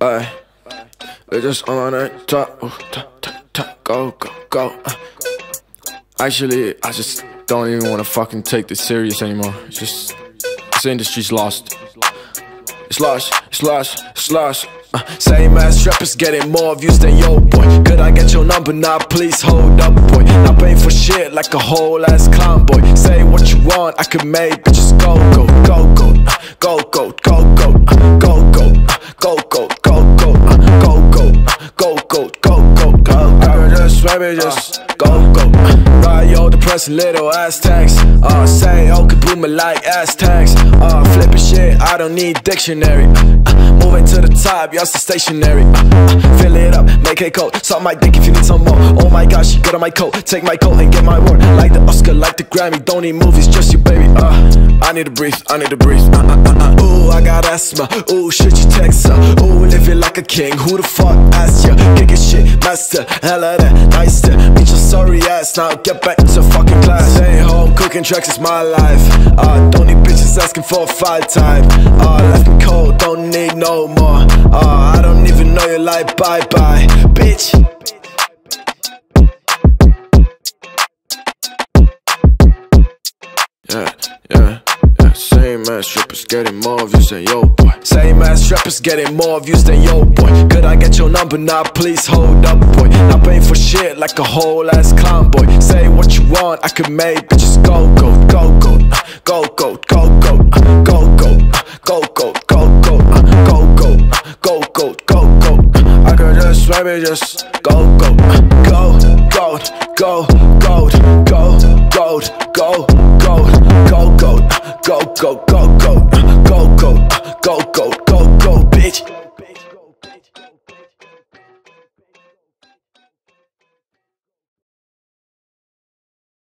Ay, we just on the top, top, top, top, go, go, go. Actually, I just don't even wanna fucking take this serious anymore. It's just, this industry's lost. It's lost, it's lost, it's lost. Uh, same ass rappers getting more views than yo boy. Could I get your number now? Please hold up, boy. Not paying for shit like a whole ass clown boy. Say what you want, I can make bitches go, go, go, go, uh, go, go, go, go, just just go, go. Uh, Ride yo, depressing little Aztecs. Uh, say okay, boomer like Aztecs. Uh, flipping shit, I don't need dictionary. Uh, uh, moving to the top, y'all stay stationary. Uh, uh, fill it up, make it cold. Suck my dick if you need some more. Oh my gosh, good on my coat. Take my coat and get my word. Like the Oscar, like the Grammy. Don't need movies, just your baby. Uh, I need to breathe, I need to breathe. Uh, uh, uh, uh. Asthma. Ooh, shit, you text her. Ooh, living like a king. Who the fuck asked ya? Kicking shit, master. Hella that, nice to meet your sorry ass. Now get back to fucking class. Stay home, cooking tracks is my life. Uh, don't need bitches asking for a fight type. Uh, left me cold, don't need no more. Uh, I don't even know you like bye bye, bitch. Yeah. Same ass strippers getting more views than yo boy. Same ass strippers getting more views than yo boy. Could I get your number now? Please hold up, boy. Not paying for shit like a whole ass clown boy. Say what you want, I can make bitches go, go, go, go, uh, go, go, go, go, uh, go, go, uh, go, go, go, go, uh, go, go, uh, go, go, go, go. uh, I could just maybe just go, go, uh, go, go, go, go, go, go, go, go, go, go, go, go.